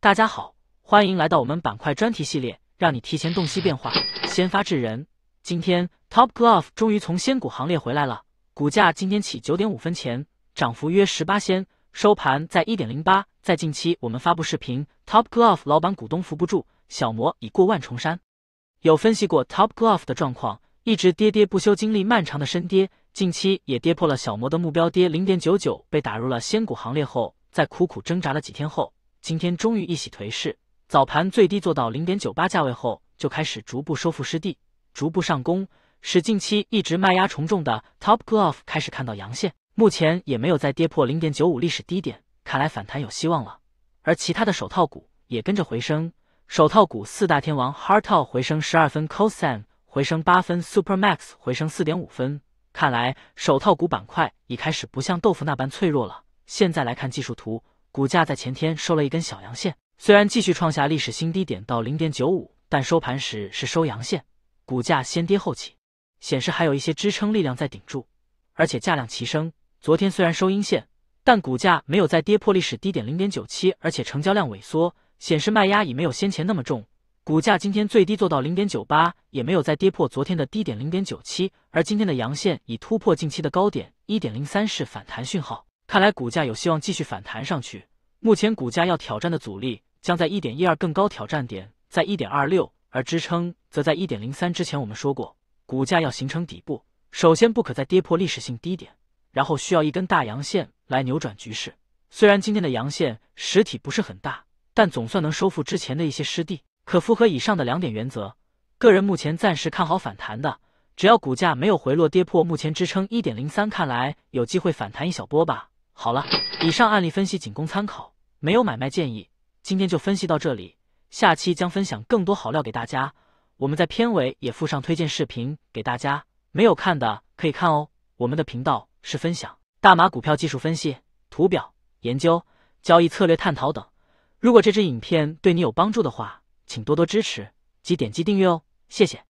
大家好，欢迎来到我们板块专题系列，让你提前洞悉变化，先发制人。今天 Top Glove 终于从仙股行列回来了，股价今天起九点五分钱，涨幅约十八仙，收盘在一点零八。在近期我们发布视频，Top Glove 老板股东扶不住，小摩已过万重山。有分析过 Top Glove 的状况，一直跌跌不休，经历漫长的深跌，近期也跌破了小摩的目标，跌零点九九，被打入了仙股行列后。在苦苦挣扎了几天后，今天终于一洗颓势，早盘最低做到零点九八价位后，就开始逐步收复失地，逐步上攻，使近期一直卖压重重的 Top Glove 开始看到阳线，目前也没有再跌破零点九五历史低点，看来反弹有希望了。而其他的手套股也跟着回升，手套股四大天王 Hardtop 回升十二分，Cosm 回升八分，Supermax 回升四点五分，看来手套股板块已开始不像豆腐那般脆弱了。现在来看技术图，股价在前天收了一根小阳线，虽然继续创下历史新低点到零点九五，但收盘时是收阳线，股价先跌后起，显示还有一些支撑力量在顶住，而且价量齐升。昨天虽然收阴线，但股价没有再跌破历史低点零点九七，而且成交量萎缩，显示卖压已没有先前那么重。股价今天最低做到零点九八，也没有再跌破昨天的低点零点九七，而今天的阳线已突破近期的高点一点零三，是反弹讯号。看来股价有希望继续反弹上去。目前股价要挑战的阻力将在一点一二，更高挑战点在一点二六，而支撑则在一点零三。之前我们说过，股价要形成底部，首先不可再跌破历史性低点，然后需要一根大阳线来扭转局势。虽然今天的阳线实体不是很大，但总算能收复之前的一些失地，可符合以上的两点原则。个人目前暂时看好反弹的，只要股价没有回落跌破目前支撑一点零三，看来有机会反弹一小波吧。好了，以上案例分析仅供参考，没有买卖建议。今天就分析到这里，下期将分享更多好料给大家。我们在片尾也附上推荐视频给大家，没有看的可以看哦。我们的频道是分享大马股票技术分析、图表研究、交易策略探讨等。如果这支影片对你有帮助的话，请多多支持及点击订阅哦，谢谢。